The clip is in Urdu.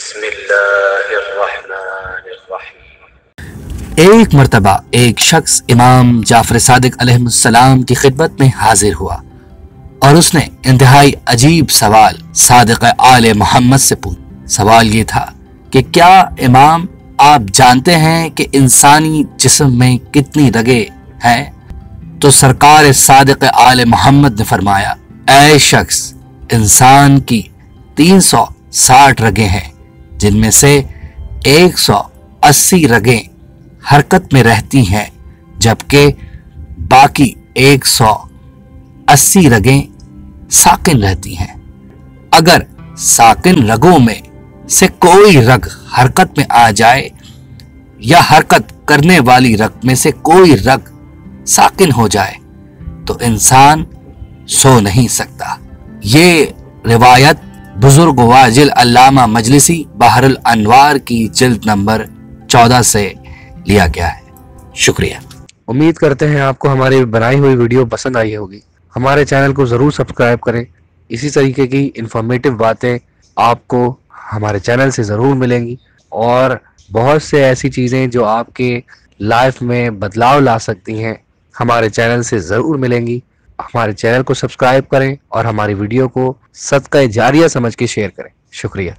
بسم اللہ الرحمن الرحیم۔ ایک مرتبہ ایک شخص امام جعفر صادق علیہ السلام کی خدمت میں حاضر ہوا اور اس نے انتہائی عجیب سوال صادق آل محمد سے پوچھ سوال یہ تھا کہ کیا امام آپ جانتے ہیں کہ انسانی جسم میں کتنی رگیں ہیں؟ تو سرکار صادق آل محمد نے فرمایا، اے شخص، انسان کی تین سو ساٹھ رگیں ہیں۔ جن میں سے ایک سو اسی رگیں حرکت میں رہتی ہیں، جبکہ باقی ایک سو اسی رگیں ساکن رہتی ہیں۔ اگر ساکن رگوں میں سے کوئی رگ حرکت میں آ جائے یا حرکت کرنے والی رگ میں سے کوئی رگ ساکن ہو جائے، تو انسان سو نہیں سکتا۔ یہ روایت بزرگ واجل علامہ مجلسی بحر الانوار کی جلد نمبر چودہ سے لیا گیا ہے۔ شکریہ۔ امید کرتے ہیں آپ کو ہماری بنائی ہوئی ویڈیو پسند آئی ہوگی۔ ہمارے چینل کو ضرور سبسکرائب کریں۔ اسی طریقے کی انفارمیٹو باتیں آپ کو ہمارے چینل سے ضرور ملیں گی۔ اور بہت سے ایسی چیزیں جو آپ کے لائف میں بدلاؤ لا سکتی ہیں ہمارے چینل سے ضرور ملیں گی۔ ہمارے چینل کو سبسکرائب کریں اور ہماری ویڈیو کو صدقہ جاریہ سمجھ کے شیئر کریں۔ شکریہ۔